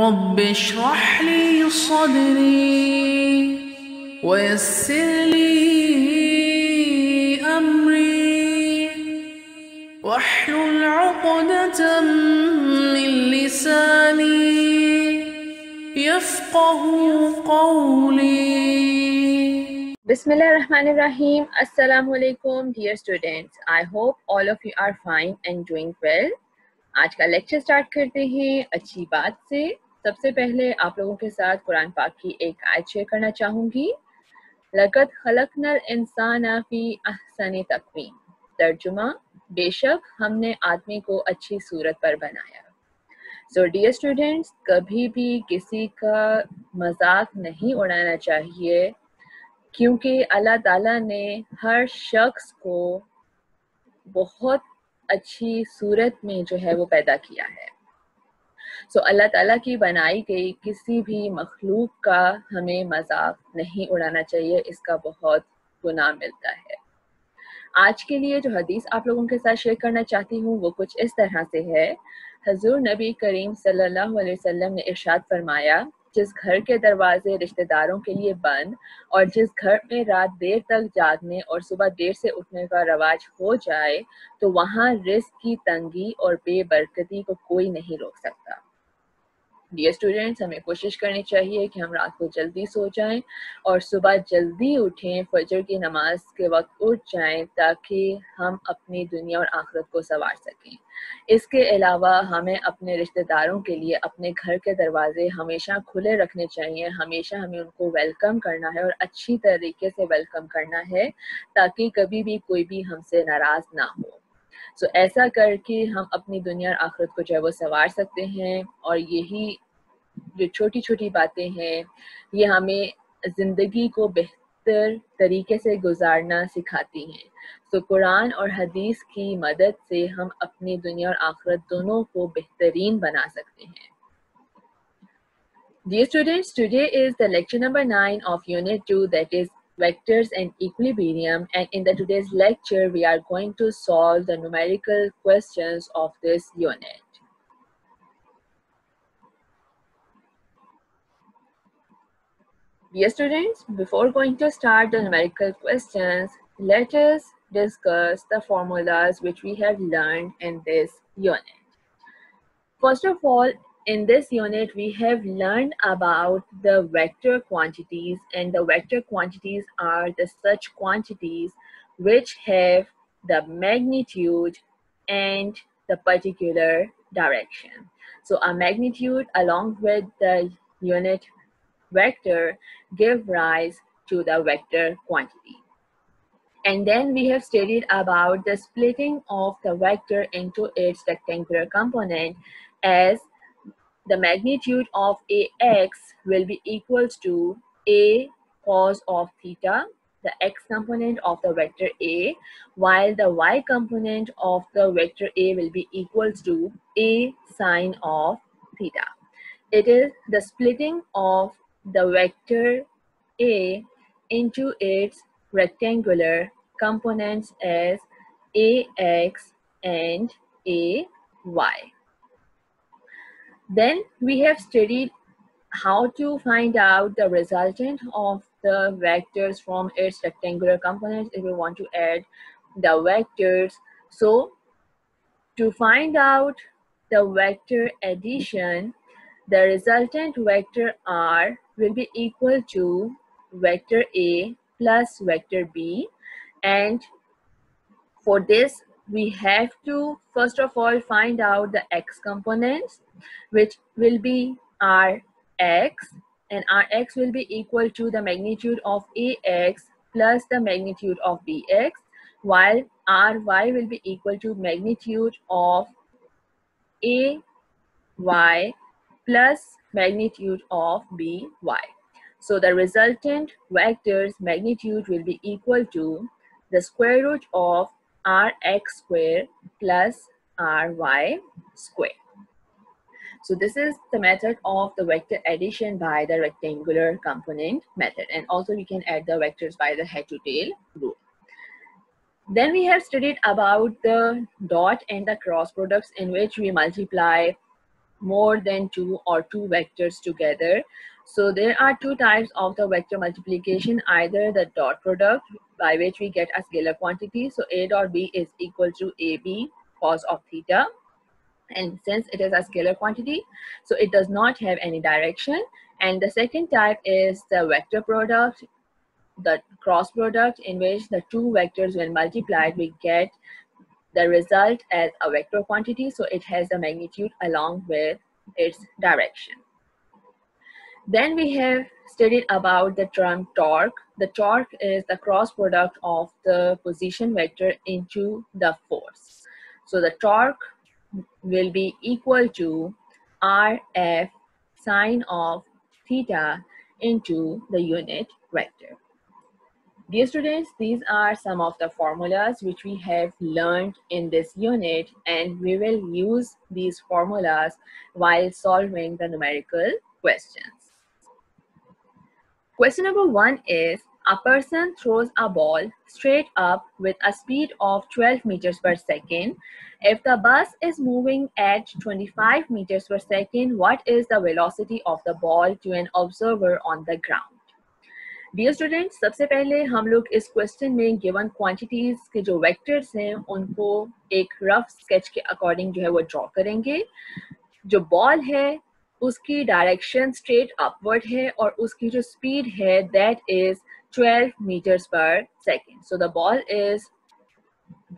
رب اشرح لي صدري ويسر لي أمري واحلل عقدة من لساني يفقه قولي Bismillahirrahmanirrahim. Assalamu alaikum, dear students. I hope all of you are fine and doing well. आज का लेक्चर स्टार्ट करते हैं अच्छी बात से سب سے پہلے آپ لوگوں کے ساتھ قرآن پاک کی ایک آیت شیئر کرنا چاہوں گی۔ لَقَدْ خلق الْإِنسَانَ انسان أَحْسَنِ تَقْوِيمِ ترجمہ بے شک ہم نے آدمی کو اچھی صورت پر بنایا۔ سو ڈیئر اسٹوڈینٹس کبھی بھی کسی کا مذاق نہیں اڑانا چاہیے، کیونکہ اللہ تعالیٰ نے ہر شخص کو بہت اچھی صورت میں جو ہے وہ پیدا کیا ہے۔ سو اللہ تعالیٰ کی بنائی گئی کسی بھی مخلوق کا ہمیں مذاق نہیں اڑانا چاہیے، اس کا بہت گناہ ملتا ہے۔ آج کے لیے جو حدیث آپ لوگوں کے ساتھ شیئر کرنا چاہتی ہوں، وہ کچھ اس طرح سے ہے۔ حضور نبی کریم صلی اللہ علیہ وسلم نے ارشاد فرمایا، جس گھر کے دروازے رشتہ داروں کے لیے بند اور جس گھر میں رات دیر تک جاگنے اور صبح دیر سے اٹھنے کا رواج ہو جائے، تو وہاں رزق کی تنگی اور بے برکتی کو کوئی نہیں روک سکتا۔ ڈیئر اسٹوڈینٹس ہمیں کوشش کرنی چاہیے کہ ہم رات کو جلدی سو جائیں اور صبح جلدی اٹھیں، فجر کی نماز کے وقت اٹھ جائیں تاکہ ہم اپنی دنیا اور آخرت کو سنوار سکیں۔ اس کے علاوہ ہمیں اپنے رشتہ داروں کے لیے اپنے گھر کے دروازے ہمیشہ کھلے رکھنے چاہیے۔ ہمیشہ ہمیں ان کو ویلکم کرنا ہے اور اچھی طریقے سے ویلکم کرنا ہے تاکہ کبھی بھی کوئی بھی ہم سے ناراض نہ ہو۔ سو so ایسا کر کے ہم اپنی دنیا اور آخرت کو جو ہے وہ سنوار سکتے ہیں اور یہی جو چھوٹی چھوٹی باتیں ہیں یہ ہمیں زندگی کو بہتر طریقے سے گزارنا سکھاتی ہیں۔ تو so قرآن اور حدیث کی مدد سے ہم اپنی دنیا اور آخرت دونوں کو بہترین بنا سکتے ہیں۔ Dear students, today is the lecture number 9 of Unit 2 that is vectors and equilibrium and in the today's lecture we are going to solve the numerical questions of this unit. Dear students, before going to start the numerical questions, let us discuss the formulas which we have learned in this unit. First of all, in this unit, we have learned about the vector quantities and the vector quantities are the such quantities which have the magnitude and the particular direction. So a magnitude along with the unit vector give rise to the vector quantity. And then we have studied about the splitting of the vector into its rectangular component as the magnitude of ax will be equals to a cos of theta, the x component of the vector a, while the y component of the vector a will be equals to a sine of theta. It is the splitting of the vector a into its rectangular components as ax and ay. Then we have studied how to find out the resultant of the vectors from its rectangular components if we want to add the vectors. So to find out the vector addition, the resultant vector r will be equal to vector a plus vector b and for this we have to first of all find out the x components which will be rx and rx will be equal to the magnitude of ax plus the magnitude of bx while ry will be equal to magnitude of ay plus magnitude of by. So the resultant vector's magnitude will be equal to the square root of rx square plus ry square. So this is the method of the vector addition by the rectangular component method. And also we can add the vectors by the head to tail rule. Then we have studied about the dot and the cross products in which we multiply more than two or two vectors together. So there are two types of the vector multiplication, either the dot product by which we get a scalar quantity. So A dot B is equal to AB cos of theta. And since it is a scalar quantity, so it does not have any direction. And the second type is the vector product, the cross product in which the two vectors when multiplied, we get the result as a vector quantity. So it has a magnitude along with its direction. Then we have studied about the term torque. The torque is the cross product of the position vector into the force. So the torque will be equal to RF sine of theta into the unit vector. Dear students, these are some of the formulas which we have learned in this unit and we will use these formulas while solving the numerical questions. Question number one is, a person throws a ball straight up with a speed of 12 meters per second. If the bus is moving at 25 meters per second, what is the velocity of the ball to an observer on the ground? Dear students, سب سے پہلے ہم لوگ اس question میں given quantities کے جو vectors ہیں ان کو ایک rough sketch کے according جو ہے وہ draw کریں گے جو ball ہے उसकी डायरेक्शन स्ट्रेट अपवर्ड है और उसकी जो स्पीड है that is 12 meters per second. So the ball is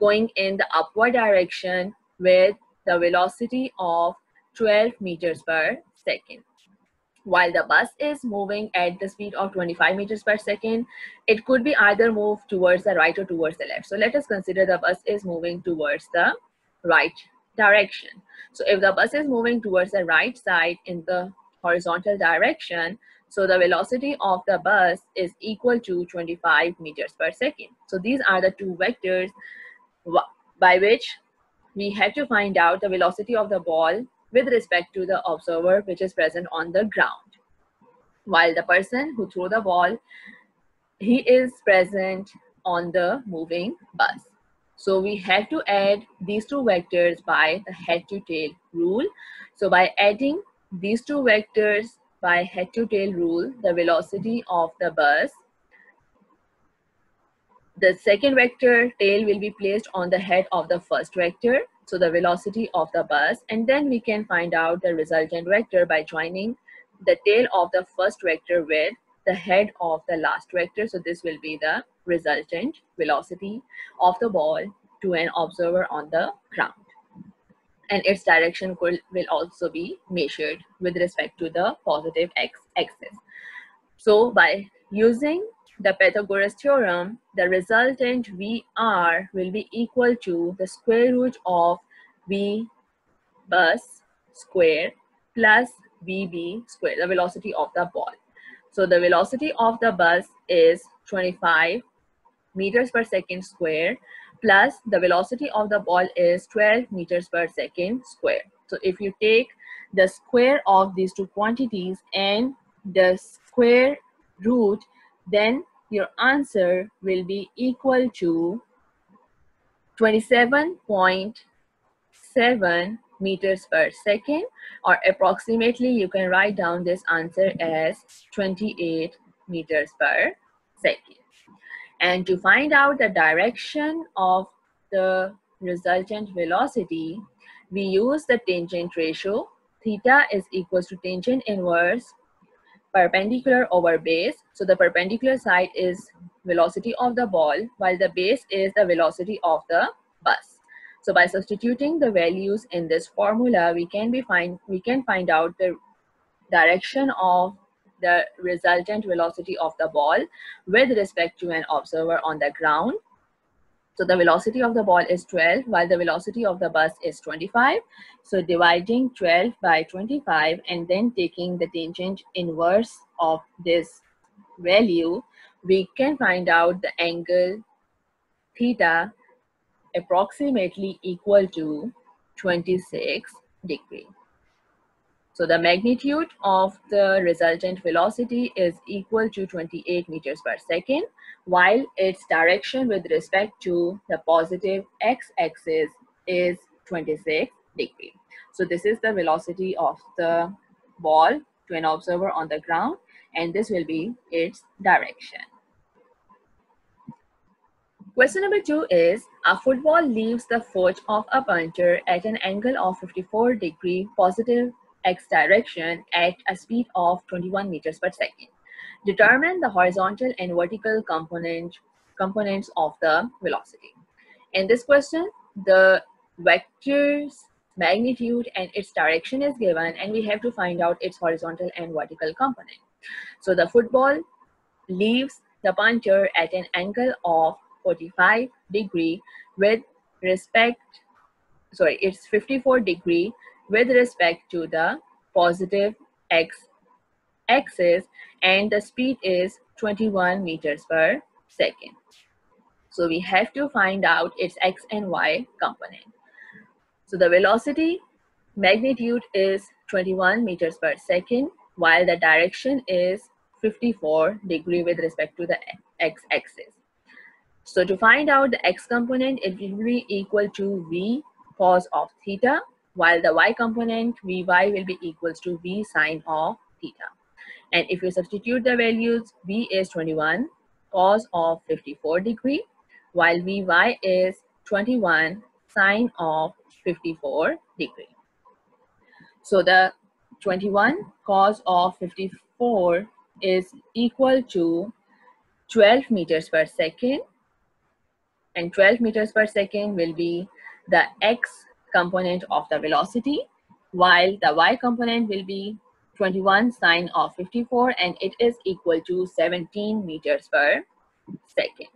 going in the upward direction with the velocity of 12 meters per second while the bus is moving at the speed of 25 meters per second, it could be either move towards the right or towards the left. So let us consider the bus is moving towards the right direction. So if the bus is moving towards the right side in the horizontal direction, so the velocity of the bus is equal to 25 meters per second. So these are the two vectors by which we have to find out the velocity of the ball with respect to the observer which is present on the ground. While the person who threw the ball, he is present on the moving bus. So we have to add these two vectors by the head to tail rule. So by adding these two vectors by head to tail rule, the velocity of the bus, the second vector tail will be placed on the head of the first vector so the velocity of the bus, and then we can find out the resultant vector by joining the tail of the first vector with the head of the last vector. So this will be the resultant velocity of the ball to an observer on the ground. And its direction will, also be measured with respect to the positive x-axis. So by using the Pythagoras theorem, the resultant VR will be equal to the square root of V bus square plus VB square, the velocity of the ball. So the velocity of the bus is 25 meters per second square plus the velocity of the ball is 12 meters per second square. So if you take the square of these two quantities and the square root then your answer will be equal to 27.7 meters per second or approximately you can write down this answer as 28 meters per second. And to find out the direction of the resultant velocity, we use the tangent ratio. Theta is equals to tangent inverse perpendicular over base. So the perpendicular side is velocity of the ball while the base is the velocity of the bus. So by substituting the values in this formula, we can be find we can find out the direction of the resultant velocity of the ball with respect to an observer on the ground so the velocity of the ball is 12 while the velocity of the bus is 25. So dividing 12 by 25 and then taking the tangent inverse of this value, we can find out the angle theta approximately equal to 26 degree. So the magnitude of the resultant velocity is equal to 28 meters per second, while its direction with respect to the positive x-axis is 26 degree. So this is the velocity of the ball to an observer on the ground and this will be its direction. Question number two is, a football leaves the foot of a punter at an angle of 54 degree positive x direction at a speed of 21 meters per second. Determine the horizontal and vertical component, components of the velocity. In this question, the vector's magnitude and its direction is given and we have to find out its horizontal and vertical component. So the football leaves the punter at an angle of 45 degree with respect, sorry, it's 54 degree with respect to the positive x axis and the speed is 21 meters per second. So we have to find out its x and y component. So the velocity magnitude is 21 meters per second while the direction is 54 degree with respect to the x-axis. So to find out the x component, it will be equal to v cos of theta, while the y component vy will be equals to v sine of theta. And if you substitute the values, v is 21 cos of 54 degree, while vy is 21 sine of 54 degree. So the 21 cos of 54 is equal to 12 meters per second and 12 meters per second will be the x component of the velocity while the y component will be 21 sine of 54 and it is equal to 17 meters per second.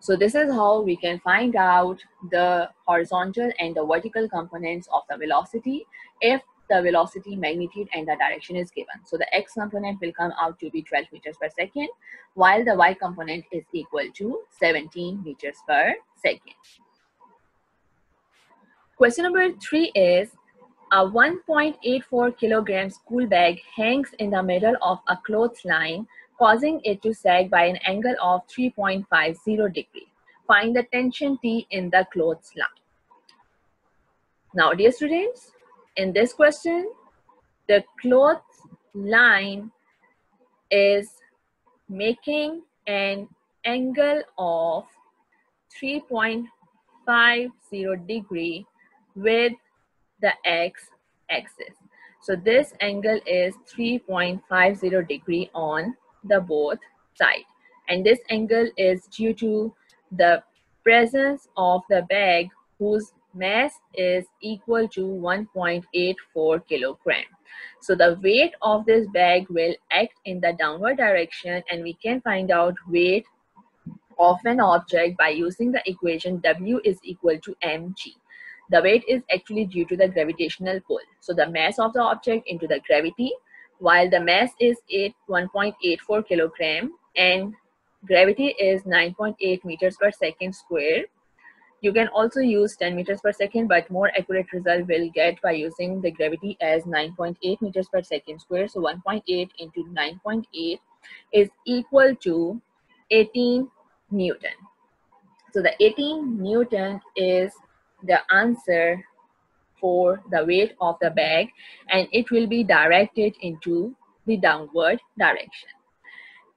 So this is how we can find out the horizontal and the vertical components of the velocity if the velocity, magnitude, and the direction is given. So the x component will come out to be 12 meters per second, while the y component is equal to 17 meters per second. Question number three is, a 1.84 kilogram school bag hangs in the middle of a clothesline, causing it to sag by an angle of 3.50 degree. Find the tension T in the clothesline. Now, dear students, in this question, the cloth line is making an angle of 3.50 degree with the x-axis. So this angle is 3.50 degree on the both side. And this angle is due to the presence of the bag whose mass is equal to 1.84 kilogram. So the weight of this bag will act in the downward direction and we can find out weight of an object by using the equation W is equal to mg. The weight is actually due to the gravitational pull. So the mass of the object into the gravity while the mass is 8 1.84 kilogram and gravity is 9.8 meters per second square you can also use 10 meters per second, but more accurate result will get by using the gravity as 9.8 meters per second square. So 1.8 into 9.8 is equal to 18 Newton. So the 18 Newton is the answer for the weight of the bag and it will be directed into the downward direction.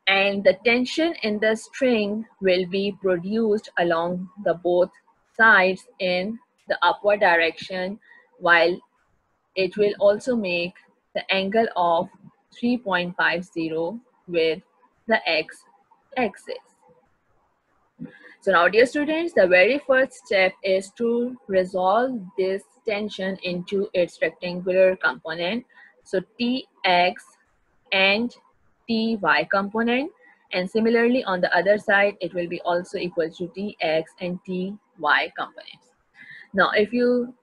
And the tension in the string will be produced along the both sides in the upward direction while it will also make the angle of 3.50 with the x axis. So now dear students, the very first step is to resolve this tension into its rectangular component. So Tx and Ty component and similarly on the other side it will be also equal to Tx and Ty y components. Now, if you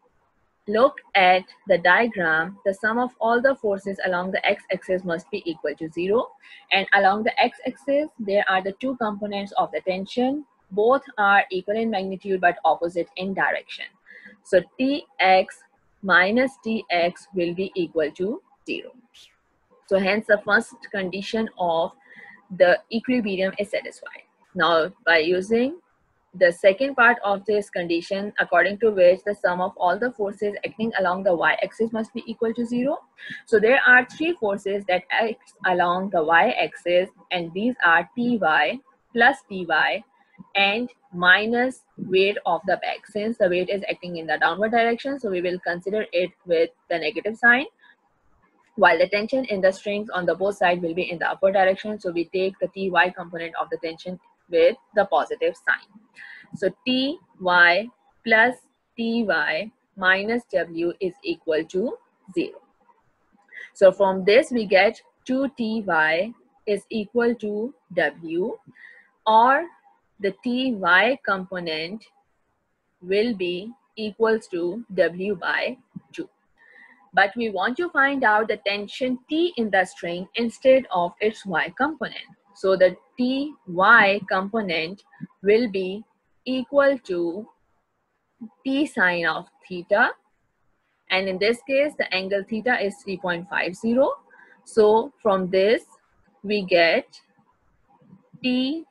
look at the diagram, the sum of all the forces along the x-axis must be equal to zero. And along the x-axis, there are the two components of the tension. Both are equal in magnitude but opposite in direction. So Tx minus Tx will be equal to zero. So hence the first condition of the equilibrium is satisfied. Now by using the second part of this condition according to which the sum of all the forces acting along the y-axis must be equal to zero. So there are three forces that act along the y-axis and these are Ty plus Ty and minus weight of the bag. Since the weight is acting in the downward direction, so we will consider it with the negative sign while the tension in the strings on the both sides will be in the upward direction. So we take the Ty component of the tension with the positive sign. So Ty plus Ty minus W is equal to 0. So from this we get 2Ty is equal to W or the Ty component will be equals to W by 2. But we want to find out the tension T in the string instead of its Y component. So the Ty component will be equal to T sine of theta. And in this case, the angle theta is 3.50. So from this, we get T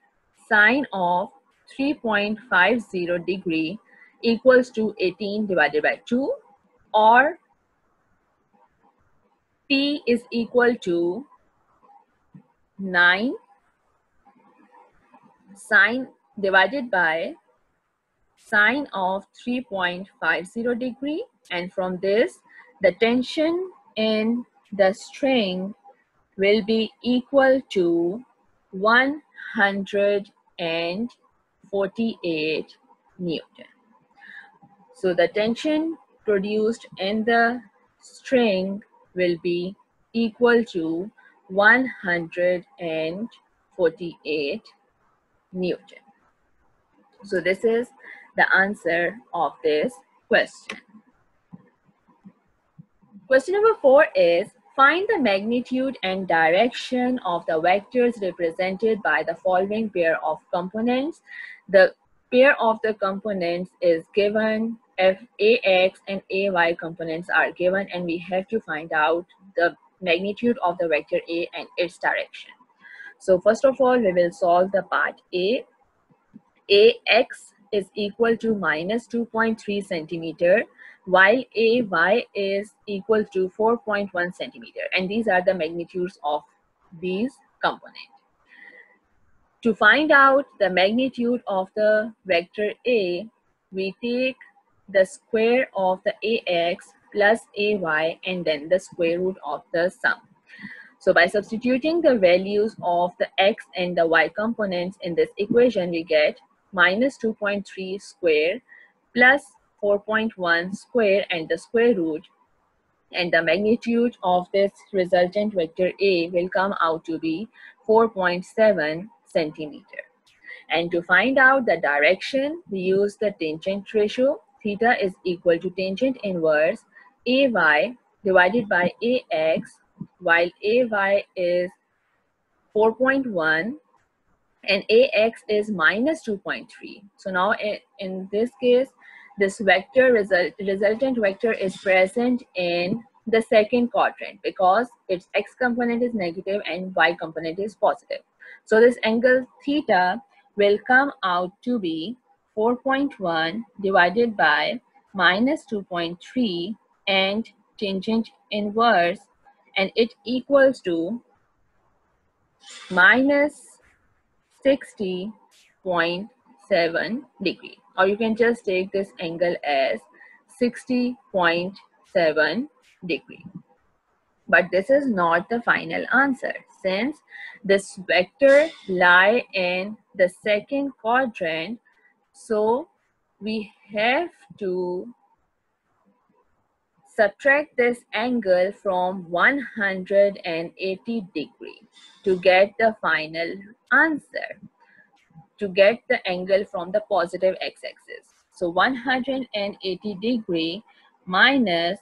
sine of 3.50 degree equals to 18 divided by 2 or T is equal to 9 sine divided by sine of 3.50 degree and from this the tension in the string will be equal to 148 Newton. So the tension produced in the string will be equal to 148 Newton. So this is the answer of this question. Question number four is, find the magnitude and direction of the vectors represented by the following pair of components. The pair of the components is given, if AX and AY components are given, and we have to find out the magnitude of the vector A and its direction. So first of all, we will solve the part A. AX is equal to minus 2.3 centimeter, while AY is equal to 4.1 centimeter. And these are the magnitudes of these components. To find out the magnitude of the vector A, we take the square of the AX plus AY and then the square root of the sum. So by substituting the values of the x and the y components in this equation, we get minus 2.3 square plus 4.1 square and the square root. And the magnitude of this resultant vector A will come out to be 4.7 centimeter. And to find out the direction, we use the tangent ratio. Theta is equal to tangent inverse AY divided by AX while AY is 4.1 and AX is minus 2.3. So now in this case, this vector result, resultant vector is present in the second quadrant because its x component is negative and y component is positive. So this angle theta will come out to be 4.1 divided by minus 2.3 and tangent inverse and it equals to minus 60.7 degree. Or you can just take this angle as 60.7 degree. But this is not the final answer. Since this vector lie in the second quadrant so we have to Subtract this angle from 180 degree to get the final answer, to get the angle from the positive x-axis. So 180 degree minus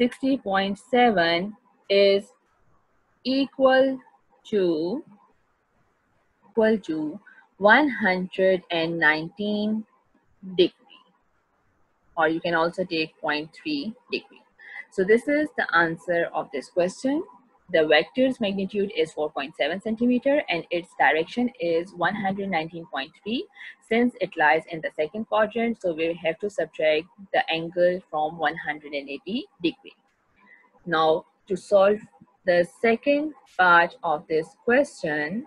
60.7 is equal to equal to 119 degree or you can also take 0.3 degree. So this is the answer of this question. the vector's magnitude is 4.7 centimeter and its direction is 119.3 since it lies in the second quadrant so we have to subtract the angle from 180 degree now to solve the second part of this question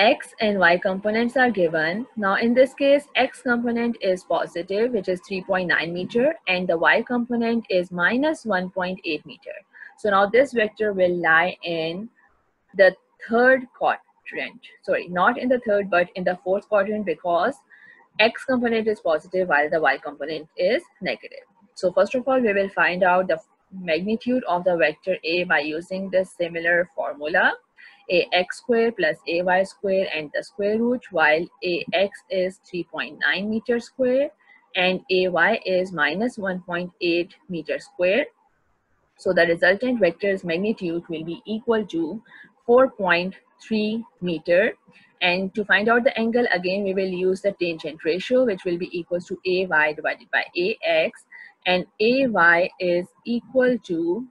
x and y components are given. Now in this case, x component is positive, which is 3.9 meter, and the y component is minus 1.8 meter. So now this vector will lie in the third quadrant. Sorry, not in the third, but in the fourth quadrant because x component is positive while the y component is negative. So first of all, we will find out the magnitude of the vector A by using this similar formula ax square plus ay square and the square root while ax is 3.9 meter square and ay is minus 1.8 meter square. So the resultant vector's magnitude will be equal to 4.3 meter. And to find out the angle, again, we will use the tangent ratio, which will be equal to ay divided by ax. And ay is equal to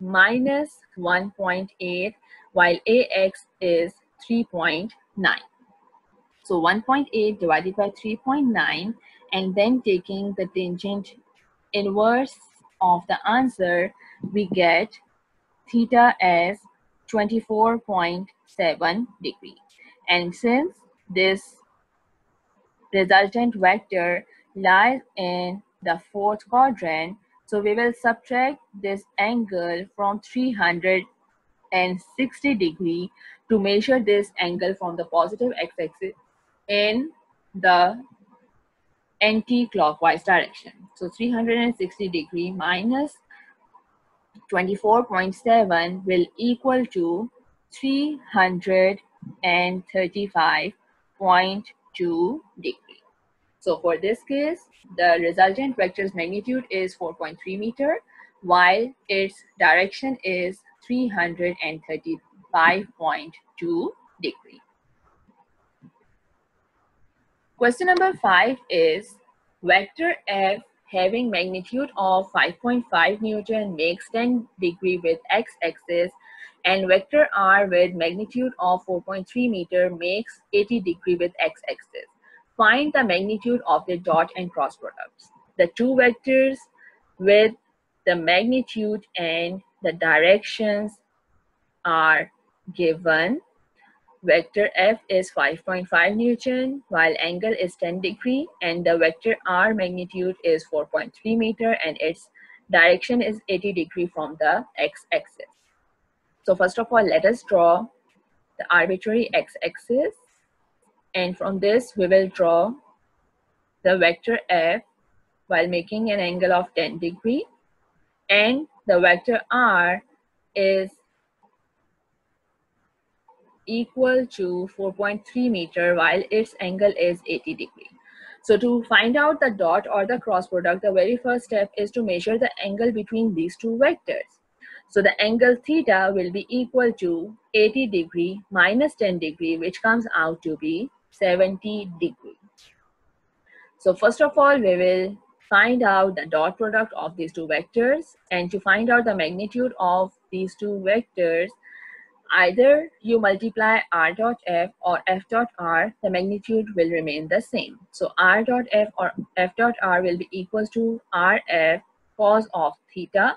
minus 1.8 while AX is 3.9. So 1.8 divided by 3.9 and then taking the tangent inverse of the answer, we get theta as 24.7 degree. And since this resultant vector lies in the fourth quadrant, so we will subtract this angle from 300 and 60 degree to measure this angle from the positive x-axis in the anti-clockwise direction. So 360 degree minus 24.7 will equal to 335.2 degree. So for this case, the resultant vector's magnitude is 4.3 meter, while its direction is 335.2 degree. Question number five is vector F having magnitude of 5.5 Newton makes 10 degree with x-axis and vector R with magnitude of 4.3 meter makes 80 degree with x-axis. Find the magnitude of the dot and cross products. The two vectors with the magnitude and the directions are given. Vector F is 5.5 Newton, while angle is 10 degree, and the vector R magnitude is 4.3 meter, and its direction is 80 degree from the x-axis. So first of all, let us draw the arbitrary x-axis, and from this we will draw the vector F while making an angle of 10 degree, and the vector r is equal to 4.3 meter while its angle is 80 degree. So to find out the dot or the cross product, the very first step is to measure the angle between these two vectors. So the angle theta will be equal to 80 degree minus 10 degree, which comes out to be 70 degree. So first of all, we will find out the dot product of these two vectors and to find out the magnitude of these two vectors either you multiply r dot f or f dot r the magnitude will remain the same. So r dot f or f dot r will be equal to rf cos of theta.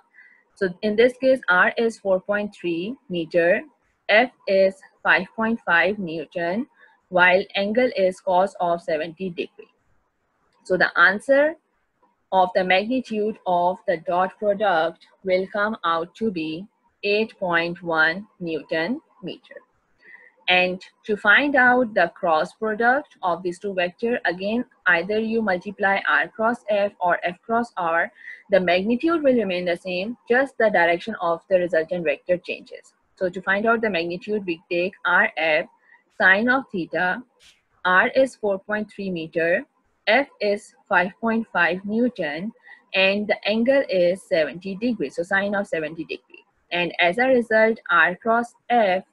So in this case r is 4.3 meter f is 5.5 newton while angle is cos of 70 degree. So the answer of the magnitude of the dot product will come out to be 8.1 Newton meter. And to find out the cross product of these two vectors, again, either you multiply r cross f or f cross r, the magnitude will remain the same, just the direction of the resultant vector changes. So to find out the magnitude, we take rf sine of theta, r is 4.3 meter, F is 5.5 Newton and the angle is 70 degrees, so sine of 70 degree. And as a result, R cross F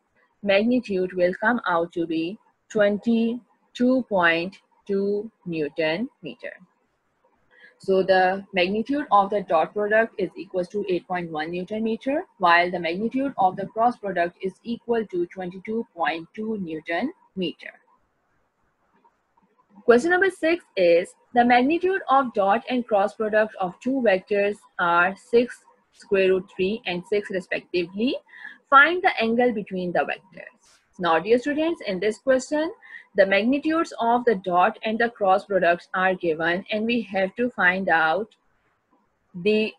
magnitude will come out to be 22.2 Newton meter. So the magnitude of the dot product is equal to 8.1 Newton meter, while the magnitude of the cross product is equal to 22.2 Newton meter. Question number six is the magnitude of dot and cross product of two vectors are 6 square root 3 and 6 respectively. Find the angle between the vectors. Now, dear students, in this question, the magnitudes of the dot and the cross products are given and we have to find out the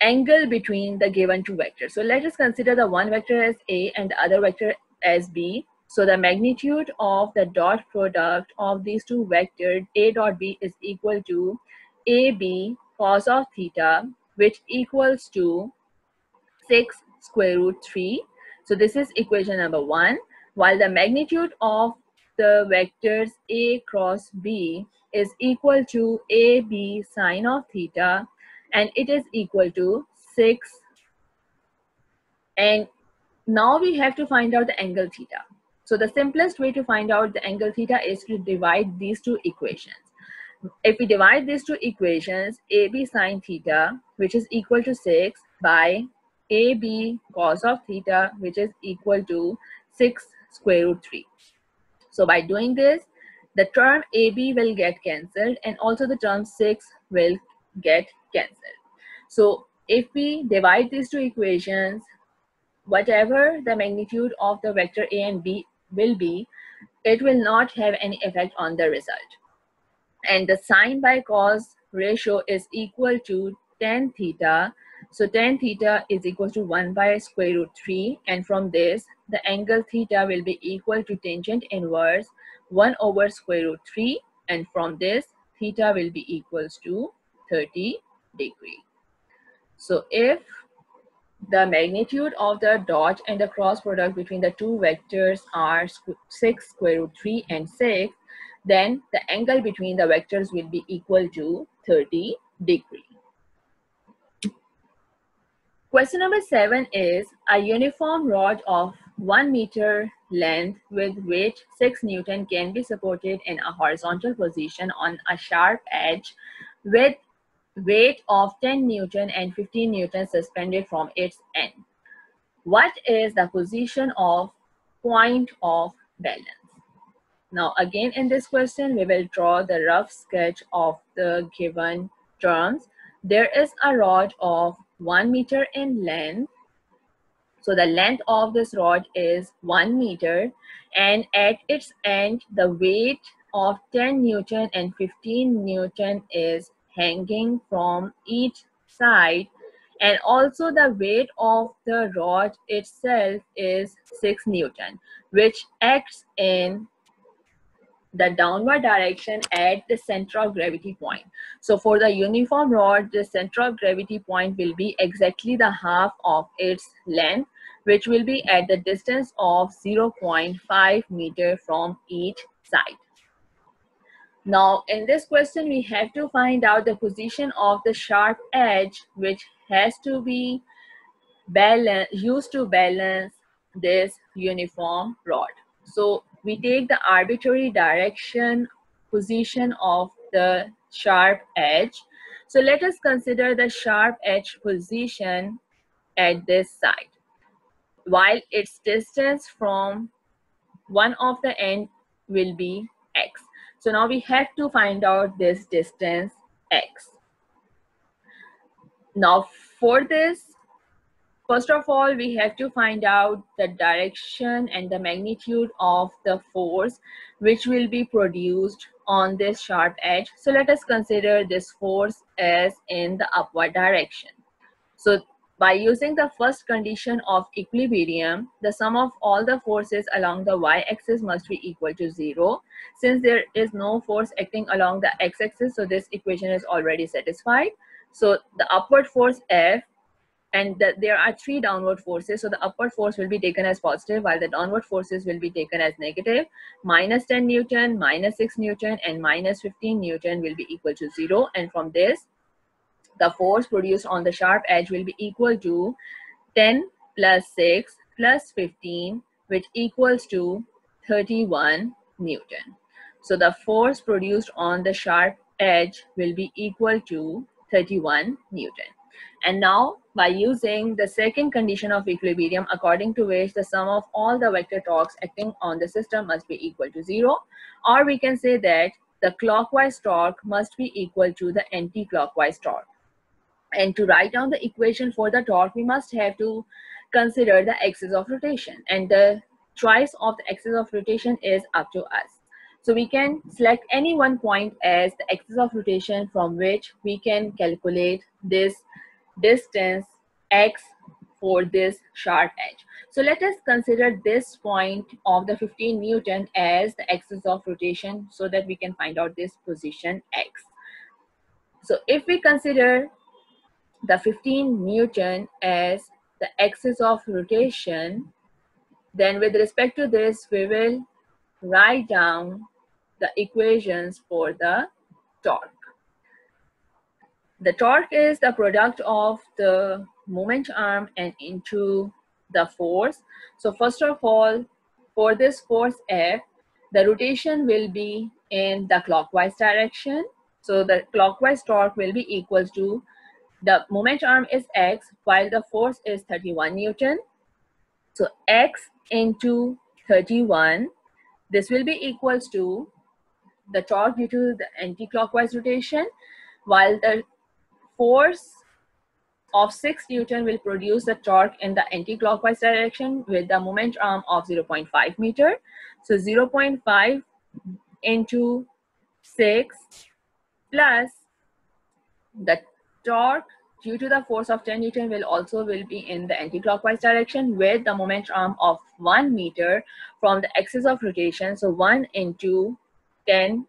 angle between the given two vectors. So let us consider the one vector as A and the other vector as B. So the magnitude of the dot product of these two vectors A dot B is equal to AB cos of theta which equals to 6 square root 3. So this is equation number one. While the magnitude of the vectors A cross B is equal to AB sine of theta and it is equal to 6 and now we have to find out the angle theta. So the simplest way to find out the angle theta is to divide these two equations. If we divide these two equations, AB sine theta, which is equal to 6 by AB cos of theta, which is equal to 6 square root 3. So by doing this, the term AB will get cancelled and also the term 6 will get cancelled. So if we divide these two equations, whatever the magnitude of the vector A and B will be, it will not have any effect on the result. And the sine by cos ratio is equal to tan theta. So tan theta is equal to 1 by square root 3. And from this, the angle theta will be equal to tangent inverse 1 over square root 3. And from this, theta will be equals to 30 degree. So if the magnitude of the dot and the cross product between the two vectors are 6 square root 3 and 6, then the angle between the vectors will be equal to 30 degree. Question number 7 is a uniform rod of 1 meter length with weight 6 Newton can be supported in a horizontal position on a sharp edge with weight of 10 Newton and 15 Newton suspended from its end. What is the position of point of balance? Now again in this question, we will draw the rough sketch of the given terms. There is a rod of 1 meter in length. So the length of this rod is 1 meter and at its end the weight of 10 Newton and 15 Newton is hanging from each side and also the weight of the rod itself is 6 newton which acts in the downward direction at the center of gravity point. So for the uniform rod, the center of gravity point will be exactly the half of its length, which will be at the distance of 0.5 meter from each side. Now, in this question, we have to find out the position of the sharp edge, which has to be balance, used to balance this uniform rod. So we take the arbitrary direction position of the sharp edge. So let us consider the sharp edge position at this side. While its distance from one of the end will be x. So now we have to find out this distance x. Now for this, first of all, we have to find out the direction and the magnitude of the force which will be produced on this sharp edge. So let us consider this force as in the upward direction. So by using the first condition of equilibrium, the sum of all the forces along the y-axis must be equal to zero. Since there is no force acting along the x-axis, so this equation is already satisfied. So the upward force F and the, there are three downward forces. So the upward force will be taken as positive while the downward forces will be taken as negative. Minus 10 Newton, minus 6 Newton and minus 15 Newton will be equal to zero. And from this, the force produced on the sharp edge will be equal to 10 plus 6 plus 15 which equals to 31 Newton. So the force produced on the sharp edge will be equal to 31 Newton. And now by using the second condition of equilibrium according to which the sum of all the vector torques acting on the system must be equal to zero or we can say that the clockwise torque must be equal to the anti-clockwise torque. And to write down the equation for the torque we must have to consider the axis of rotation and the choice of the axis of rotation is up to us. So we can select any one point as the axis of rotation from which we can calculate this distance x for this sharp edge. So let us consider this point of the 15 Newton as the axis of rotation so that we can find out this position x. So if we consider the 15 Newton as the axis of rotation, then with respect to this, we will write down the equations for the torque. The torque is the product of the moment arm and into the force. So first of all, for this force F, the rotation will be in the clockwise direction. So the clockwise torque will be equal to the moment arm is X while the force is 31 Newton. So X into 31, this will be equals to the torque due to the anti-clockwise rotation while the force of 6 Newton will produce the torque in the anti-clockwise direction with the moment arm of 0.5 meter. So 0.5 into 6 plus the torque due to the force of 10 Newton will also will be in the anti-clockwise direction with the moment arm of 1 meter from the axis of rotation. So 1 into 10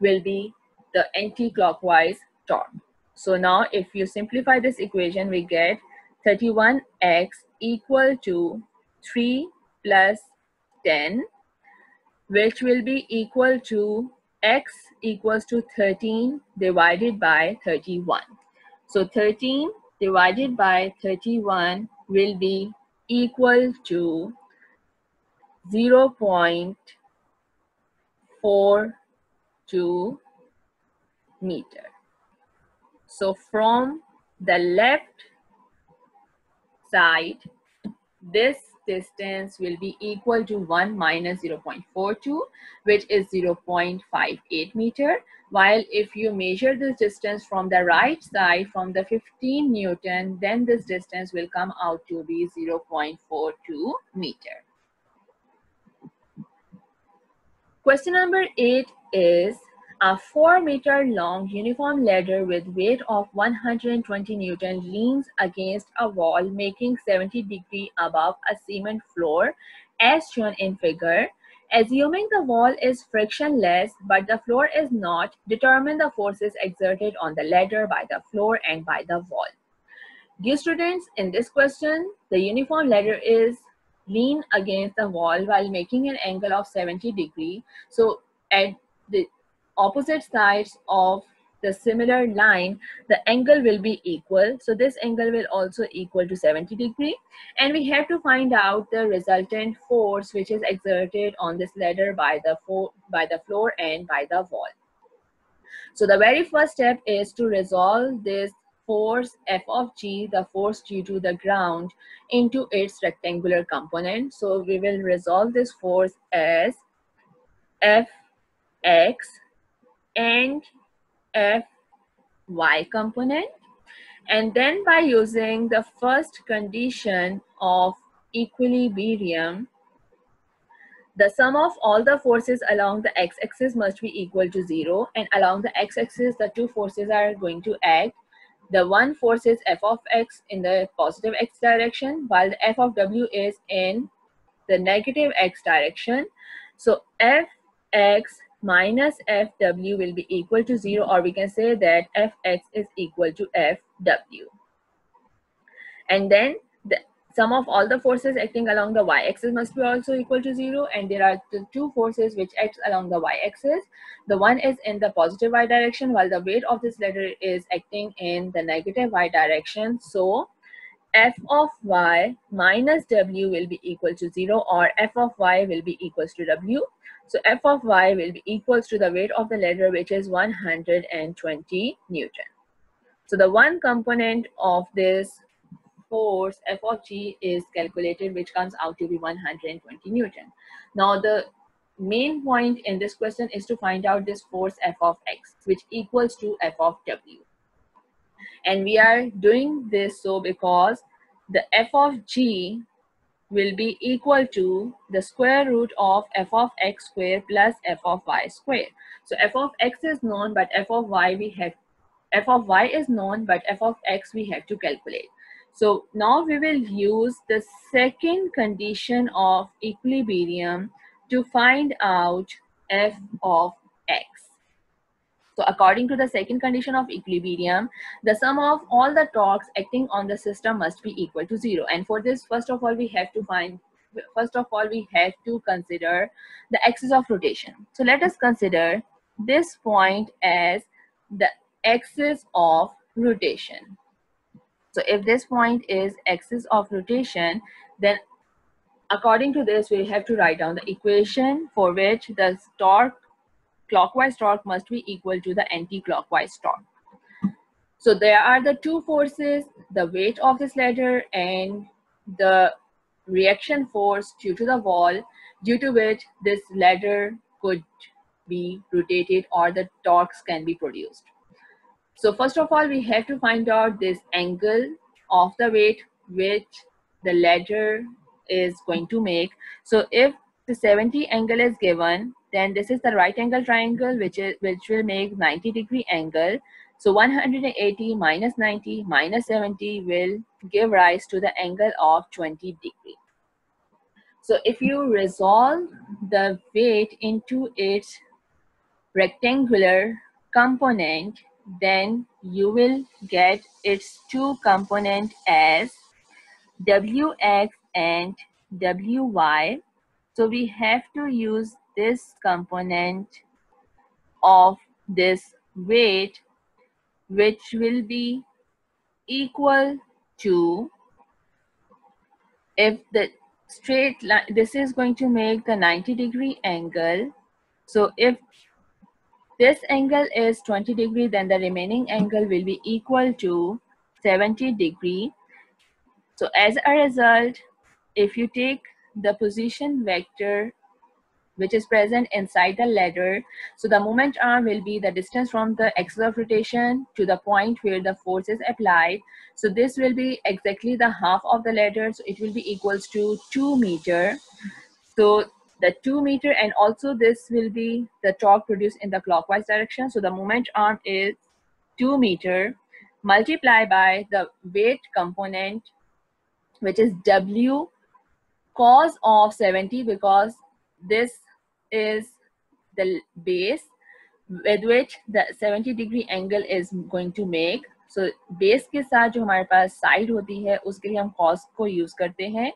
will be the anti-clockwise torque. So now if you simplify this equation, we get 31x equal to 3 plus 10, which will be equal to x equals to 13 divided by 31. So 13 divided by 31 will be equal to 0 0.42 meter. So from the left side, this distance will be equal to 1 minus 0.42, which is 0.58 meter. While if you measure this distance from the right side, from the 15 Newton, then this distance will come out to be 0.42 meter. Question number eight is, a 4 meter long uniform ladder with weight of 120 Newton leans against a wall making 70 degree above a cement floor as shown in figure. Assuming the wall is frictionless but the floor is not, determine the forces exerted on the ladder by the floor and by the wall. Dear students, in this question, the uniform ladder is lean against the wall while making an angle of 70 degree. So at the opposite sides of the similar line, the angle will be equal. So this angle will also equal to 70 degree. And we have to find out the resultant force which is exerted on this ladder by the, by the floor and by the wall. So the very first step is to resolve this force f of g, the force due to the ground, into its rectangular component. So we will resolve this force as fx and fy component. And then by using the first condition of equilibrium, the sum of all the forces along the x-axis must be equal to zero. And along the x-axis, the two forces are going to act. The one force is f of x in the positive x direction, while the f of w is in the negative x direction. So fx minus fw will be equal to 0 or we can say that fx is equal to fw. And then the sum of all the forces acting along the y-axis must be also equal to 0 and there are two forces which act along the y-axis. The one is in the positive y direction while the weight of this letter is acting in the negative y direction. So f of y minus w will be equal to 0 or f of y will be equals to w. So f of y will be equals to the weight of the ladder which is 120 Newton. So the one component of this force f of g is calculated which comes out to be 120 Newton. Now the main point in this question is to find out this force f of x which equals to f of w and we are doing this so because the f of g will be equal to the square root of f of x square plus f of y square. So f of x is known but f of y we have f of y is known but f of x we have to calculate. So now we will use the second condition of equilibrium to find out f of. So according to the second condition of equilibrium, the sum of all the torques acting on the system must be equal to zero. And for this, first of all, we have to find, first of all, we have to consider the axis of rotation. So let us consider this point as the axis of rotation. So if this point is axis of rotation, then according to this, we have to write down the equation for which the torque clockwise torque must be equal to the anti-clockwise torque. So there are the two forces, the weight of this ladder and the reaction force due to the wall, due to which this ladder could be rotated or the torques can be produced. So first of all, we have to find out this angle of the weight which the ladder is going to make. So if the 70 angle is given, then this is the right angle triangle which is which will make 90 degree angle. So 180 minus 90 minus 70 will give rise to the angle of 20 degree. So if you resolve the weight into its rectangular component then you will get its two component as wx and wy so we have to use this component of this weight which will be equal to if the straight line this is going to make the 90 degree angle. So if this angle is 20 degree then the remaining angle will be equal to 70 degree. So as a result if you take the position vector which is present inside the ladder. So the moment arm will be the distance from the axis of rotation to the point where the force is applied. So this will be exactly the half of the ladder. So it will be equals to 2 meter. So the 2 meter and also this will be the torque produced in the clockwise direction. So the moment arm is 2 meter multiplied by the weight component which is W cos of 70 because this is the base with which the 70 degree angle is going to make so base के साथ जो हमारे पास side होती है उसके लिए हम cos को use करते हैं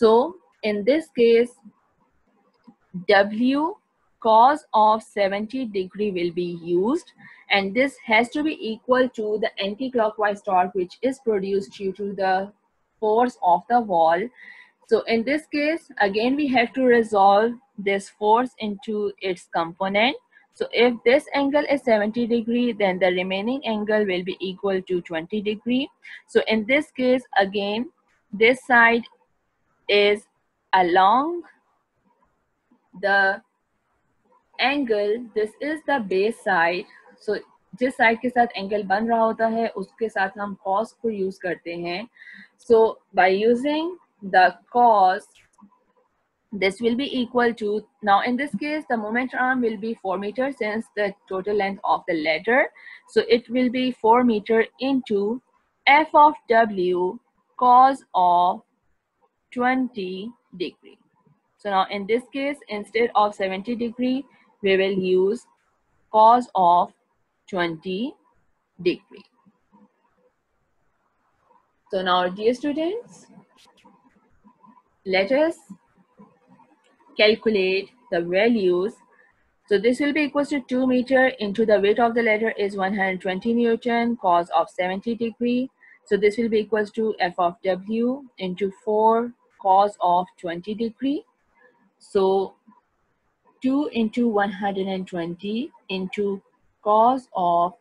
so in this case W cos of 70 degree will be used and this has to be equal to the anti-clockwise torque which is produced due to the force of the wall so in this case, again, we have to resolve this force into its component. So if this angle is 70 degree, then the remaining angle will be equal to 20 degree. So in this case, again, this side is along the angle. This is the base side. So जिस side के साथ angle बन रहा होता है उसके साथ हम कॉस को यूज करते हैं सो by using the cos this will be equal to now in this case the moment arm will be 4 meter since the total length of the ladder. So it will be 4 meter into f of w cos of 20 degree. So now in this case instead of 70 degree we will use cos of 20 degree. So now dear students let us calculate the values. So this will be equals to 2 meter into the weight of the ladder is 120 Newton, cos of 70 degree. So this will be equals to f of w into 4 cos of 20 degree. So 2 into 120 into cos of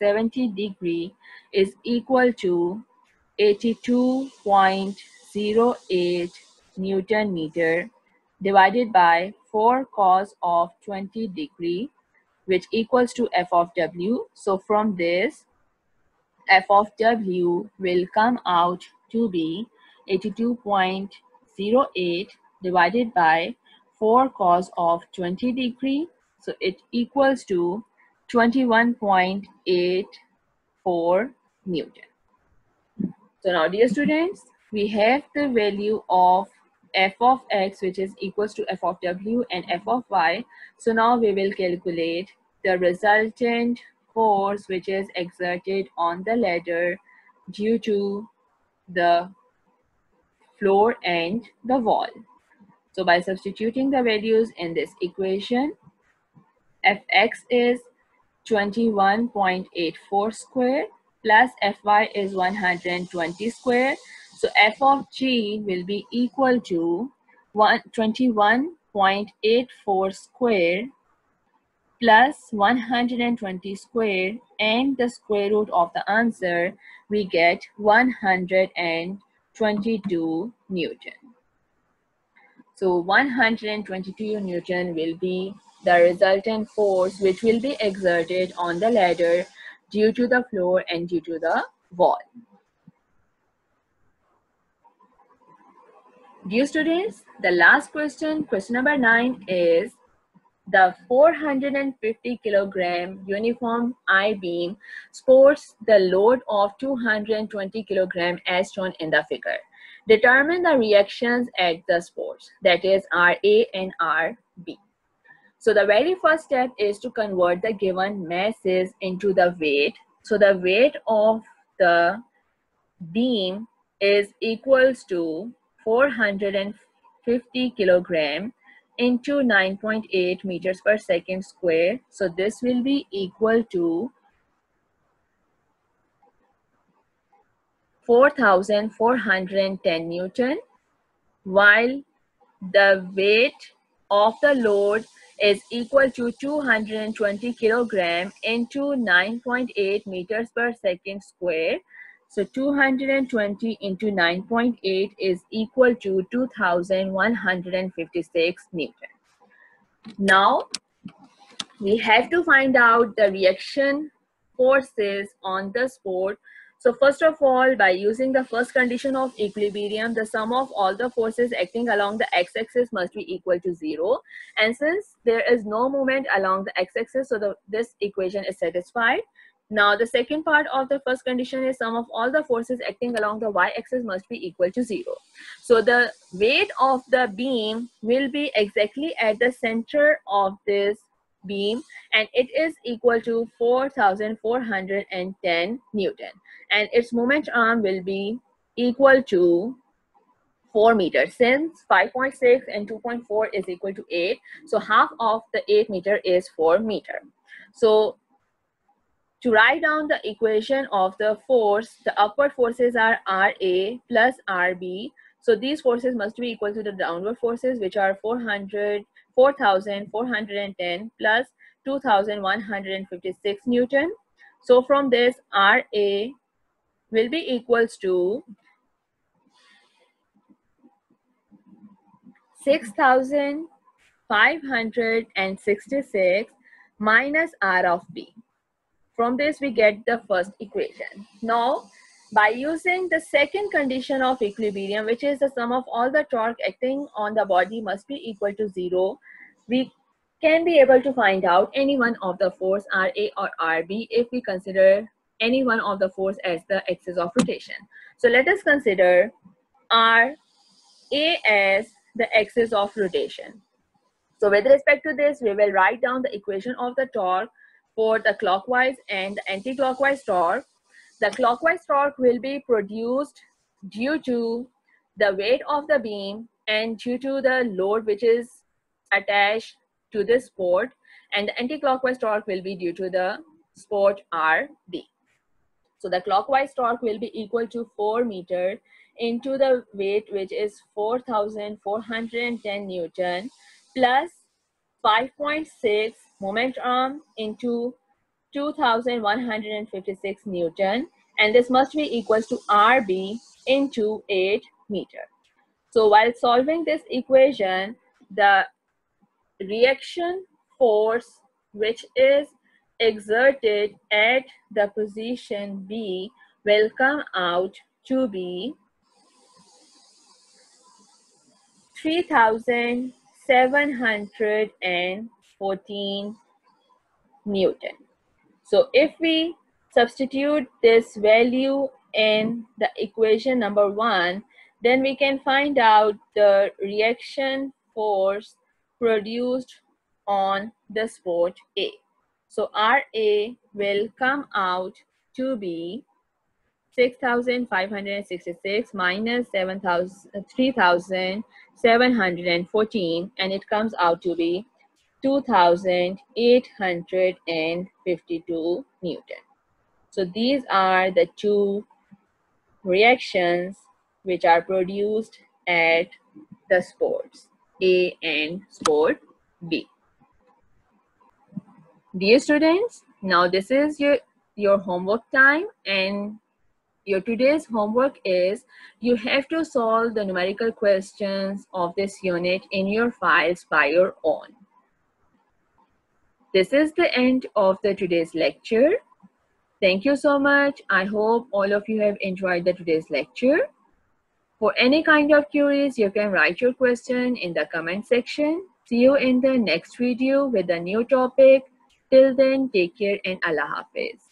70 degree is equal to 82.08 Newton meter divided by 4 cos of 20 degree which equals to f of w. So from this f of w will come out to be 82.08 divided by 4 cos of 20 degree. So it equals to 21.84 Newton. So now dear students, we have the value of f of x which is equals to f of w and f of y. So now we will calculate the resultant force which is exerted on the ladder due to the floor and the wall. So by substituting the values in this equation, fx is 21.84 square plus fy is 120 square. So f of g will be equal to 21.84 square plus 120 square and the square root of the answer we get 122 Newton. So 122 Newton will be the resultant force which will be exerted on the ladder due to the floor and due to the wall. Dear students, the last question, question number 9 is the 450 kilogram uniform I-beam supports the load of 220 kilogram as shown in the figure. Determine the reactions at the supports, that is RA and RB. So the very first step is to convert the given masses into the weight. So the weight of the beam is equals to 450 kilogram into 9.8 meters per second square. So this will be equal to 4,410 Newton while the weight of the load is equal to 220 kilogram into 9.8 meters per second square. So 220 into 9.8 is equal to 2156 Newton. Now we have to find out the reaction forces on the support so first of all, by using the first condition of equilibrium, the sum of all the forces acting along the x-axis must be equal to zero. And since there is no movement along the x-axis, so the, this equation is satisfied. Now the second part of the first condition is sum of all the forces acting along the y-axis must be equal to zero. So the weight of the beam will be exactly at the center of this beam and it is equal to 4410 Newton. And its moment arm will be equal to 4 meters since 5.6 and 2.4 is equal to 8 so half of the 8 meter is 4 meter. So to write down the equation of the force the upward forces are ra plus rb so these forces must be equal to the downward forces which are 400 4410 plus 2156 newton so from this ra will be equals to 6566 minus r of b. From this we get the first equation. Now by using the second condition of equilibrium which is the sum of all the torque acting on the body must be equal to zero, we can be able to find out any one of the force RA or RB if we consider any one of the force as the axis of rotation. So let us consider R A as the axis of rotation. So with respect to this, we will write down the equation of the torque for the clockwise and anti-clockwise torque. The clockwise torque will be produced due to the weight of the beam and due to the load which is attached to this support and the anti-clockwise torque will be due to the support RB. So the clockwise torque will be equal to 4 meter into the weight which is 4,410 Newton plus Um, 5.6 moment arm into 2,156 Newton and this must be equals to RB into 8 meter. So while solving this equation, the reaction force which is exerted at the position B will come out to be 3714 Newton. So if we substitute this value in the equation number one, then we can find out the reaction force produced on the spot A. So RA will come out to be 6,566 minus 3,714 and it comes out to be 2,852 Newton. So these are the two reactions which are produced at the sports A and sport B. Dear students, now this is your, your homework time and your today's homework is you have to solve the numerical questions of this unit in your files by your own. This is the end of the today's lecture. Thank you so much. I hope all of you have enjoyed the today's lecture. For any kind of queries, you can write your question in the comment section. See you in the next video with a new topic. Till then, take care and Allah Hafiz.